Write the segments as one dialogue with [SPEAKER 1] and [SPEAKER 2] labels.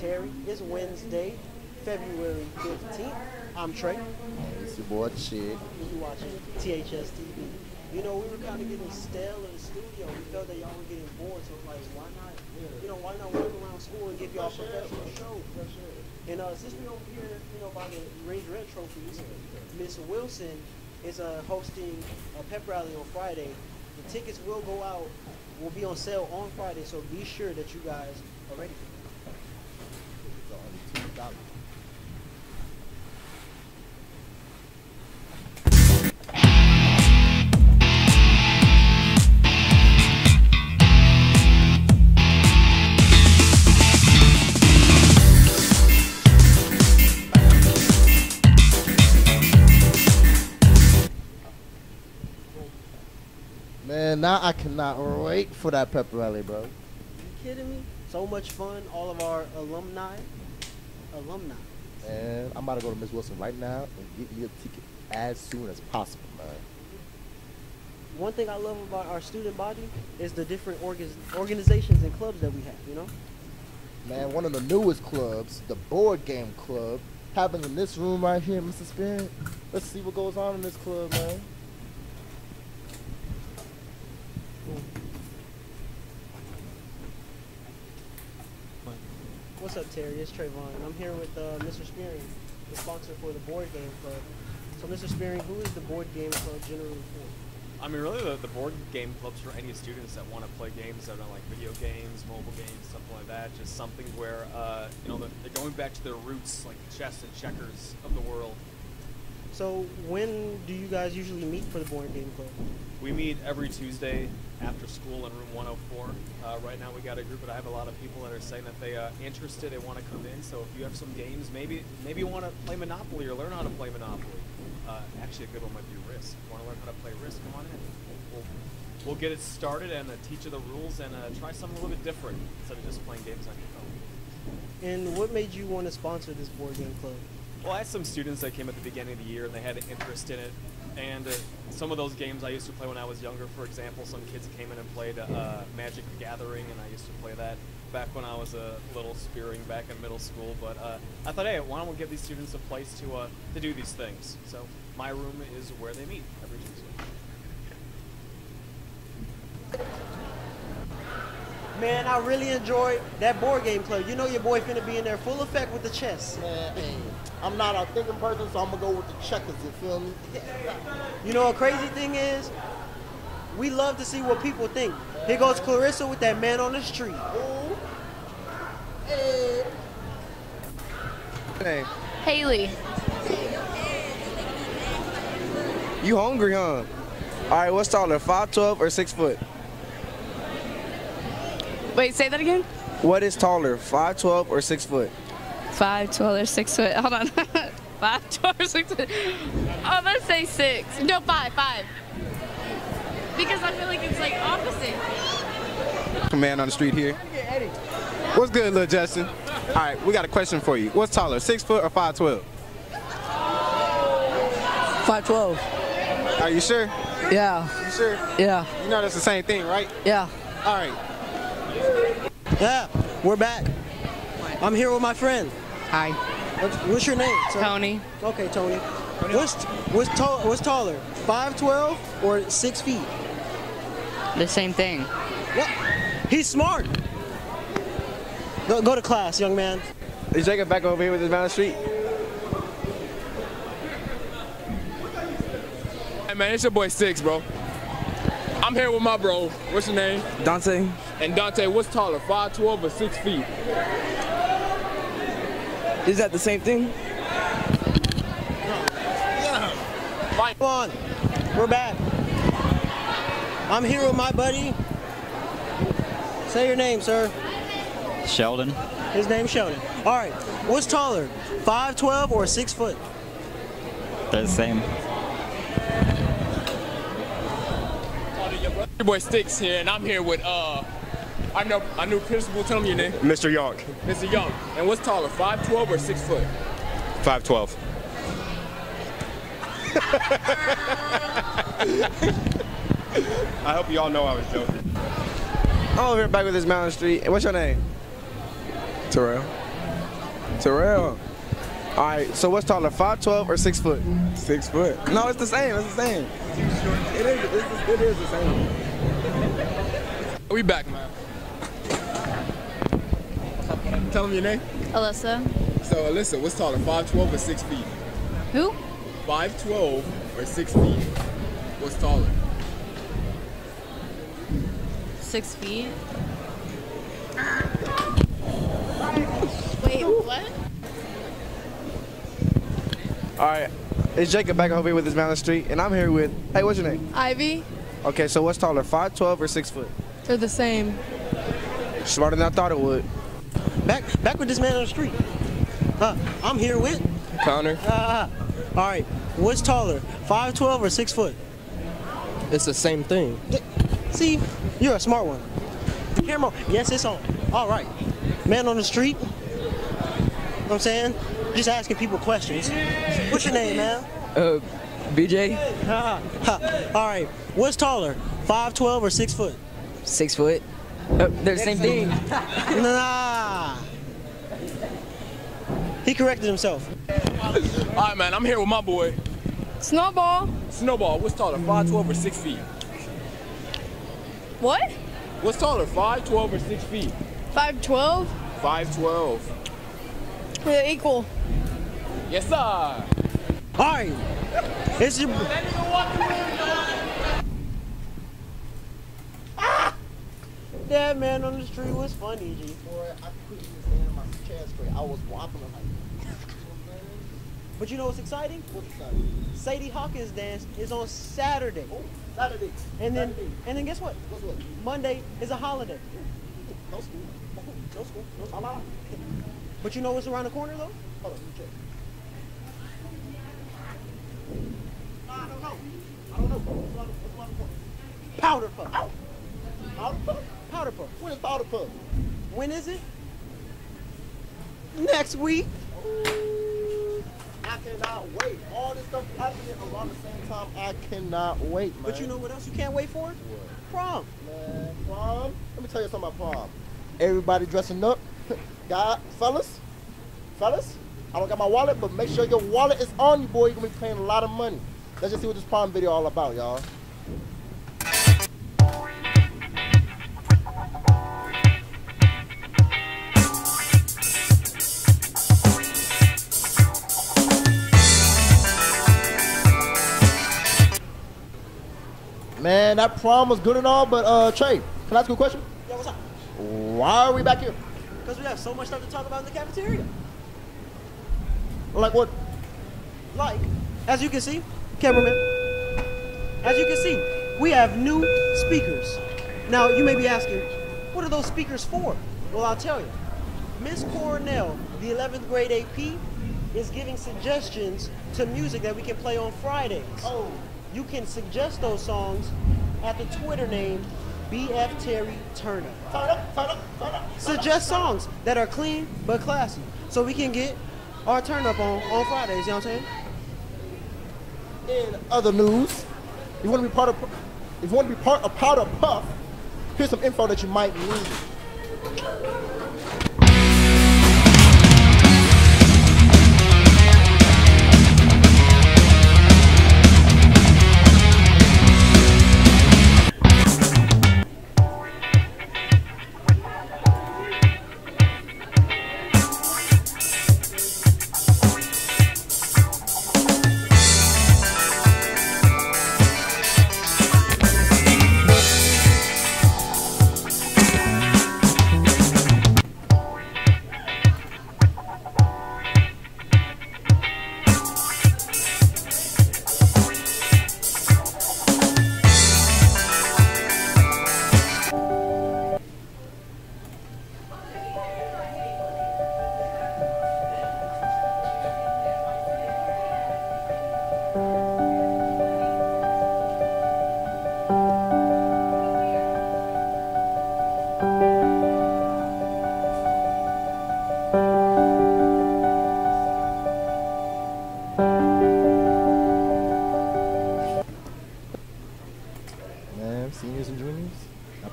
[SPEAKER 1] Terry? It's Wednesday, February 15th. I'm Trey.
[SPEAKER 2] It's your boy Chic.
[SPEAKER 1] You watching THS TV. You know, we were kind of getting stale in the studio. We felt that y'all were getting bored, so I was like, why not, you know, why not work around school and give y'all a professional show? And uh, since we over here, you know, by the Range Red trophies, Miss Wilson is uh, hosting a pep rally on Friday. The tickets will go out, will be on sale on Friday, so be sure that you guys are ready.
[SPEAKER 2] Cannot wait for that pep rally, bro.
[SPEAKER 1] You kidding me? So much fun. All of our alumni, alumni.
[SPEAKER 2] And I'm about to go to Miss Wilson right now and get you a ticket as soon as possible, man.
[SPEAKER 1] One thing I love about our student body is the different orga- organizations and clubs that we have. You know.
[SPEAKER 2] Man, one of the newest clubs, the board game club, happens in this room right here, Mr. Spirit. Let's see what goes on in this club, man.
[SPEAKER 1] What's up, Terry? It's Tre'Vaughn. I'm here with uh, Mr. Spearing, the sponsor for the board game club. So, Mr. Spearing, who is the board game club generally for?
[SPEAKER 3] I mean, really, the, the board game clubs for any students that want to play games that are like video games, mobile games, something like that. Just something where, uh, you know, they're, they're going back to their roots, like chess and checkers of the world.
[SPEAKER 1] So, when do you guys usually meet for the board game club?
[SPEAKER 3] We meet every Tuesday after school in room 104. Uh, right now, we got a group, but I have a lot of people that are saying that they are uh, interested, they want to come in. So, if you have some games, maybe maybe you want to play Monopoly or learn how to play Monopoly. Uh, actually, a good one might be Risk. If you want to learn how to play Risk, come on in. We'll, we'll get it started and uh, teach you the rules and uh, try something a little bit different instead of just playing games on your phone.
[SPEAKER 1] And what made you want to sponsor this board game club?
[SPEAKER 3] Well, I had some students that came at the beginning of the year and they had an interest in it. And uh, some of those games I used to play when I was younger, for example, some kids came in and played uh, Magic the Gathering, and I used to play that back when I was a little spearing back in middle school. But uh, I thought, hey, why don't we give these students a place to uh, to do these things? So my room is where they meet every Tuesday.
[SPEAKER 1] Man, I really enjoyed that board game club. You know your boy finna be in there full effect with the chess.
[SPEAKER 2] Man, hey, I'm not a thinking person, so I'm gonna go with the checkers. You feel me?
[SPEAKER 1] You know, a crazy thing is, we love to see what people think. Here goes Clarissa with that man on the street.
[SPEAKER 2] Hey.
[SPEAKER 4] Hey,
[SPEAKER 5] Haley.
[SPEAKER 4] you hungry, huh? All right, what's taller, 5'12 or 6 foot?
[SPEAKER 5] Wait, say that again?
[SPEAKER 4] What is taller, 5'12 or 6 foot?
[SPEAKER 5] Five, twelve, or six foot. Hold on. five, twelve, or six foot. I'm going to say six. No, five, five. Because I feel like it's like opposite.
[SPEAKER 4] Man on the street here. What's good, little Justin? All right, we got a question for you. What's taller, 6 foot or 5'12?
[SPEAKER 6] 512.
[SPEAKER 4] Are you sure?
[SPEAKER 6] Yeah,
[SPEAKER 4] You sure?
[SPEAKER 6] yeah,
[SPEAKER 4] You know that's the same thing, right?
[SPEAKER 6] yeah.
[SPEAKER 4] All right.
[SPEAKER 1] Yeah, we're back. I'm here with my friend.
[SPEAKER 6] Hi,
[SPEAKER 1] What's, what's your name? sir?
[SPEAKER 6] Tony.
[SPEAKER 1] Okay, Tony. What's what's tall? What's taller? Five twelve or six feet?
[SPEAKER 6] The same thing.
[SPEAKER 1] What? He's smart. Go, go to class, young man.
[SPEAKER 4] Is Jacob back over here with his man on the street?
[SPEAKER 7] Hey man, it's your boy Six, bro. I'm here with my bro. What's your name?
[SPEAKER 6] Dante.
[SPEAKER 7] And Dante, what's taller, 5'12 or 6 feet?
[SPEAKER 6] Is that the same thing? No.
[SPEAKER 1] Come on, we're back. I'm here with my buddy. Say your name, sir.
[SPEAKER 8] Sheldon,
[SPEAKER 1] His name's Sheldon. All right, what's taller? Five twelve or six foot?
[SPEAKER 8] they're the same.
[SPEAKER 7] Your boy Sticks here, and I'm here with uh, I know I knew principal. Tell me your name,
[SPEAKER 9] Mr. Yonk,
[SPEAKER 7] Mr. Young. And what's taller, 5'12 or 6 foot?
[SPEAKER 9] 512. I hope you all know I was joking.
[SPEAKER 4] I'm over here back with his man on street. And what's your name?
[SPEAKER 6] Terrell.
[SPEAKER 4] Terrell. All right, so what's taller, 5'12 or 6 foot? 6 foot. No, it's the same. It's the same. It is, it's, it is the same.
[SPEAKER 7] We back, man. Tell them your name.
[SPEAKER 5] Alyssa.
[SPEAKER 7] So, Alyssa, what's taller, 5'12 or 6 feet?
[SPEAKER 5] Who?
[SPEAKER 7] 5'12 or 6 feet? What's taller?
[SPEAKER 5] Six feet. Wait, what?
[SPEAKER 4] All right, it's Jacob back over here with his Mountain Street, and I'm here with, hey, what's your name?
[SPEAKER 10] Ivy,
[SPEAKER 4] Okay, so what's taller, 5'12 or 6 foot?
[SPEAKER 10] they're the same.
[SPEAKER 4] Smarter than I thought it would.
[SPEAKER 1] Back back with this man on the street. Uh, I'm here with.
[SPEAKER 7] Connor.
[SPEAKER 1] Uh, all right. What's taller, 5'12 or 6 foot?
[SPEAKER 6] It's the same thing.
[SPEAKER 1] See, you're a smart one. The camera, yes, it's on. All right. Man on the street. You know what I'm saying? Just asking people questions. What's your name, man?
[SPEAKER 6] Uh, BJ,
[SPEAKER 1] Ha, ha. All right. What's taller, 5'12 or 6 foot?
[SPEAKER 6] six foot. Uh, they're the same thing.
[SPEAKER 1] Nah. He corrected himself.
[SPEAKER 7] All right, man, I'm here with my boy.
[SPEAKER 10] Snowball.
[SPEAKER 7] Snowball, what's taller, 5'12 or 6 feet?
[SPEAKER 10] What?
[SPEAKER 7] What's taller, 5'12 or 6 feet?
[SPEAKER 10] 5'12.
[SPEAKER 7] 5'12.
[SPEAKER 10] They're equal.
[SPEAKER 7] Yes, sir.
[SPEAKER 1] All right. It's your. That man on the street was funny, G.
[SPEAKER 2] Boy, I couldn't even stand my chair straight. I was wobbling like.
[SPEAKER 1] But you know what's exciting?
[SPEAKER 2] What's that?
[SPEAKER 1] Sadie Hawkins dance is on Saturday.
[SPEAKER 2] Oh, Saturday.
[SPEAKER 1] And then
[SPEAKER 2] Saturday.
[SPEAKER 1] and then guess what?
[SPEAKER 2] What's what?
[SPEAKER 1] Monday is a holiday.
[SPEAKER 2] No school. No school. No school.
[SPEAKER 1] Allah. But you know what's around the corner though?
[SPEAKER 2] Hold on, let me check.
[SPEAKER 1] I don't know.
[SPEAKER 2] I don't know. What's around the- what's around the corner?
[SPEAKER 1] Powder puff.
[SPEAKER 2] Powder puff?
[SPEAKER 1] Powder puff.
[SPEAKER 2] When is powder puff?
[SPEAKER 1] When is it? Next week.
[SPEAKER 2] I cannot wait. All this stuff happening around the same time. I cannot wait, man.
[SPEAKER 1] But you know what else you can't wait for? Prom.
[SPEAKER 2] Man, prom. Let me tell you something about prom. Everybody dressing up. God, fellas, fellas. I don't got my wallet, but make sure your wallet is on you, boy. You're gonna be paying a lot of money. Let's just see what this prom video all about, y'all. That prom was good and all, but uh, Trey, can I ask you a question?
[SPEAKER 1] Yeah, what's up?
[SPEAKER 2] Why are we back here?
[SPEAKER 1] Because we have so much stuff to talk about in the cafeteria.
[SPEAKER 2] Like what?
[SPEAKER 1] Like, as you can see, cameraman, as you can see, we have new speakers. Now, you may be asking, what are those speakers for? Well, I'll tell you. Miss Cornell, the 11th grade AP, is giving suggestions to music that we can play on Fridays.
[SPEAKER 2] Oh.
[SPEAKER 1] You can suggest those songs at the Twitter name BF Terry Turner. Suggest songs that are clean but classy, so we can get our turn up on on Fridays. You know what I'm saying?
[SPEAKER 2] In other news, if you want to be part of, if you want to be part of Powder Puff, here's some info that you might need.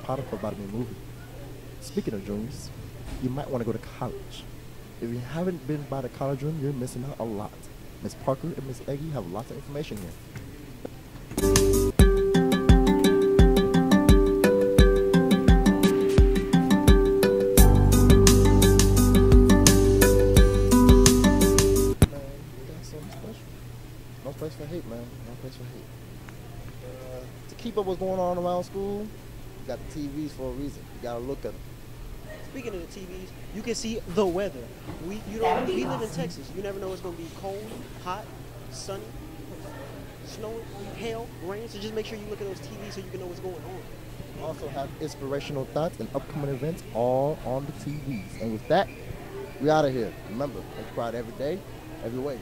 [SPEAKER 2] Puff about be a movie. Speaking of juniors, you might want to go to college. If you haven't been by the college room, you're missing out a lot. Miss Parker and Miss Eggy have lots of information here. No place for hate, man. No place for hate. Uh, to keep up what's going on around school, got the TVs for a reason. You gotta look at them.
[SPEAKER 1] Speaking of the TVs, you can see the weather. We you know we live in Texas. You never know it's gonna be cold, hot, sunny, snowing, hail, rain. So just make sure you look at those TVs so you can know what's going on.
[SPEAKER 2] Also have inspirational thoughts and upcoming events all on the TVs. And with that, we out of here. Remember, make pride every day, every way.